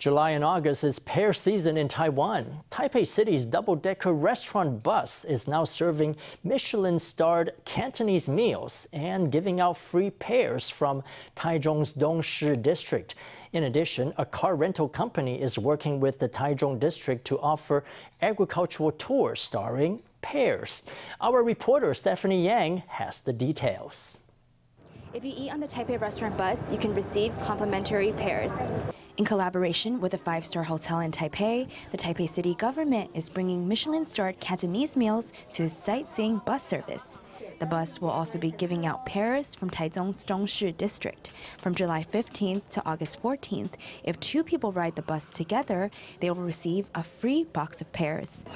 July and August is pear season in Taiwan. Taipei City's double-decker restaurant bus is now serving Michelin-starred Cantonese meals and giving out free pears from Taichung's Dongshi district. In addition, a car rental company is working with the Taichung district to offer agricultural tours starring pears. Our reporter Stephany Yang has the details. If you eat on the Taipei restaurant bus, you can receive complimentary pears. In collaboration with a five-star hotel in Taipei, the Taipei city government is bringing Michelin-starred Cantonese meals to its sightseeing bus service. The bus will also be giving out pears from Taichung's Dongshi district. From July 15th to August 14th, if two people ride the bus together, they will receive a free box of pears.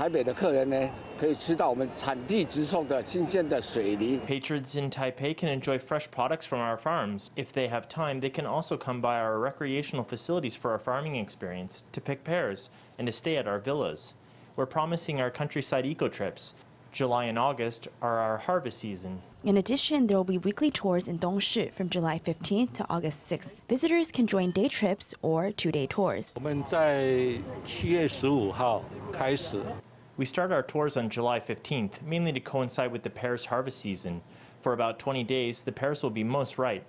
Patrons in Taipei can enjoy fresh products from our farms. If they have time, they can also come by our recreational facilities for a farming experience, to pick pears, and to stay at our villas. We're promising our countryside eco trips. July and August are our harvest season. In addition, there will be weekly tours in Dongshi from July 15th to August 6th. Visitors can join day trips or two-day tours. We start our tours on July 15th, mainly to coincide with the pears harvest season. For about 20 days, the pears will be most ripe.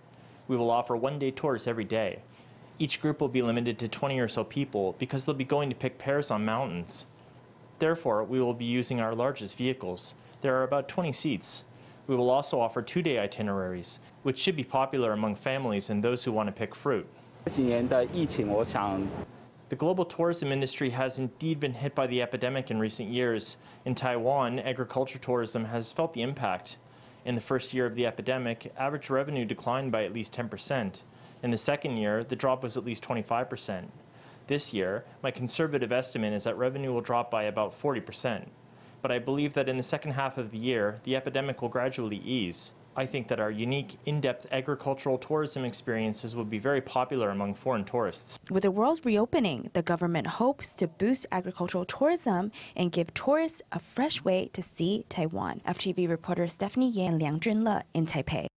We will offer one-day tours every day. Each group will be limited to 20 or so people because they'll be going to pick pears on mountains. Therefore, we will be using our largest vehicles. There are about 20 seats. We will also offer two-day itineraries, which should be popular among families and those who want to pick fruit. The global tourism industry has indeed been hit by the epidemic in recent years. In Taiwan, agriculture tourism has felt the impact. In the first year of the epidemic, average revenue declined by at least 10%. In the second year, the drop was at least 25%. This year, my conservative estimate is that revenue will drop by about 40%. But I believe that in the second half of the year, the epidemic will gradually ease. I think that our unique, in-depth agricultural tourism experiences will be very popular among foreign tourists. With the world reopening, the government hopes to boost agricultural tourism and give tourists a fresh way to see Taiwan. FTV reporter Stephany Yang and Liang Junle in Taipei.